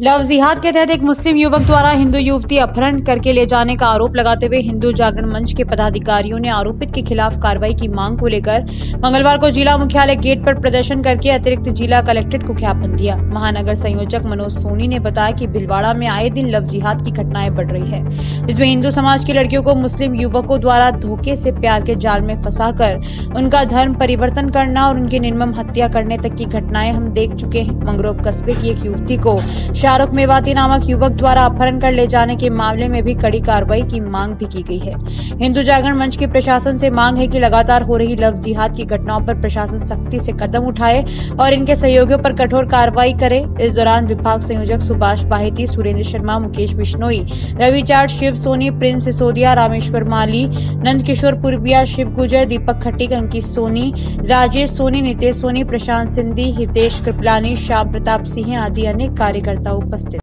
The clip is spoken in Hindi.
लव जिहाद के तहत एक मुस्लिम युवक द्वारा हिंदू युवती अपहरण करके ले जाने का आरोप लगाते हुए हिंदू जागरण मंच के पदाधिकारियों ने आरोपित के खिलाफ कार्रवाई की मांग को लेकर मंगलवार को जिला मुख्यालय गेट पर प्रदर्शन करके अतिरिक्त जिला कलेक्ट्रेट को ज्ञापन दिया। महानगर संयोजक मनोज सोनी ने बताया कि भिलवाड़ा में आए दिन लव जिहाद की घटनाएँ बढ़ रही है, जिसमें हिंदू समाज की लड़कियों को मुस्लिम युवकों द्वारा धोखे से प्यार के जाल में फंसाकर उनका धर्म परिवर्तन करना और उनकी निर्मम हत्या करने तक की घटनाएँ हम देख चुके हैं। मंगरोप कस्बे की एक युवती को शाहरुख मेवाती नामक युवक द्वारा अपहरण कर ले जाने के मामले में भी कड़ी कार्रवाई की मांग भी की गई है। हिंदू जागरण मंच के प्रशासन से मांग है कि लगातार हो रही लव जिहाद की घटनाओं पर प्रशासन सख्ती से कदम उठाए और इनके सहयोगियों पर कठोर कार्रवाई करे। इस दौरान विभाग संयोजक सुभाष बाहेती, सुरेंद्र शर्मा, मुकेश बिश्नोई रवि चाट शिव सोनी, प्रिंस सिसोदिया, रामेश्वर माली नंद किशोर पुरबिया, शिव गुजर, दीपक खट्टी अंकित सोनी, राजेश सोनी, नितेश सोनी, प्रशांत सिंधी, हितेश कृपलानी, श्याम प्रताप सिंह आदि अनेक कार्यकर्ता उपस्थित